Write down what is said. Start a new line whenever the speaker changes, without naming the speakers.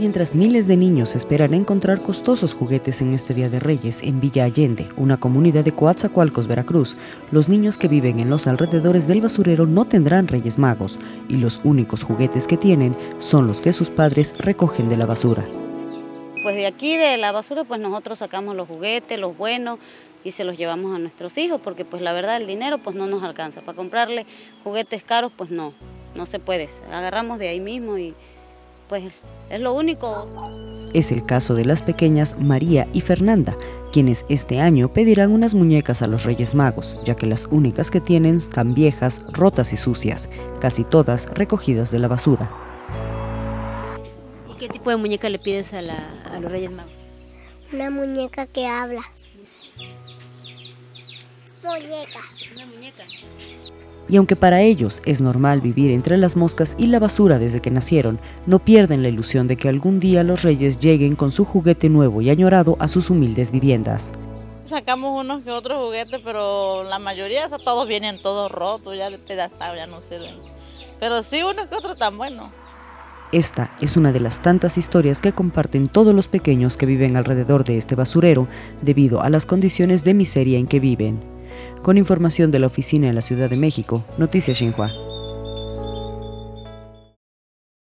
Mientras miles de niños esperan encontrar costosos juguetes en este Día de Reyes en Villa Allende, una comunidad de Coatzacoalcos, Veracruz, los niños que viven en los alrededores del basurero no tendrán Reyes Magos y los únicos juguetes que tienen son los que sus padres recogen de la basura.
Pues de aquí de la basura pues nosotros sacamos los juguetes, los buenos y se los llevamos a nuestros hijos porque pues la verdad el dinero pues no nos alcanza. Para comprarle juguetes caros pues no, no se puede. Agarramos de ahí mismo y pues es lo único.
Es el caso de las pequeñas María y Fernanda, quienes este año pedirán unas muñecas a los Reyes Magos, ya que las únicas que tienen están viejas, rotas y sucias, casi todas recogidas de la basura.
¿Y qué tipo de muñeca le pides a, a los Reyes Magos?
Una muñeca que habla.
Muñeca. Una muñeca
y aunque para ellos es normal vivir entre las moscas y la basura desde que nacieron, no pierden la ilusión de que algún día los reyes lleguen con su juguete nuevo y añorado a sus humildes viviendas.
Sacamos unos que otros juguetes, pero la mayoría, todos vienen todos rotos, ya despedazados, ya no sirven. Pero sí unos que otros tan buenos.
Esta es una de las tantas historias que comparten todos los pequeños que viven alrededor de este basurero debido a las condiciones de miseria en que viven. Con información de la oficina en la Ciudad de México, Noticias Xinhua.